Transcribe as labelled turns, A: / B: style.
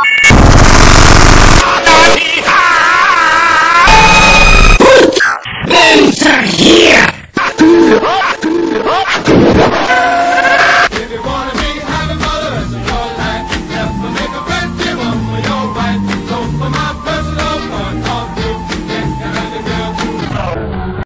A: Bye.